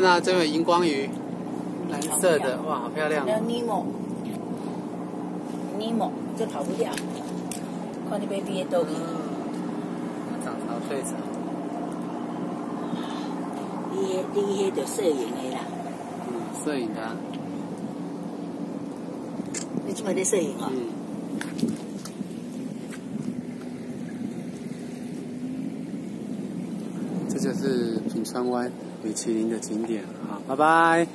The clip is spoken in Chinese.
看到这个荧光鱼，蓝色的，哇，好漂亮。还有尼莫，尼莫这跑不掉，看你被毕业豆去，嗯，涨潮退潮，你迄你迄就摄影的啦，嗯，摄影的啊，你即摆在摄影哦。嗯。这就是品川湾米其林的景点，好，拜拜。